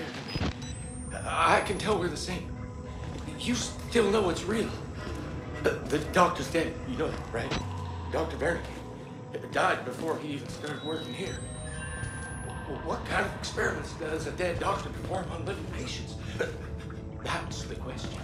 scared of me. I can tell we're the same. You still know it's real. The, doctor's dead. You know that, right? Dr. Wernicke died before he even started working here. What kind of experiments does a dead doctor perform on living patients? That's the question.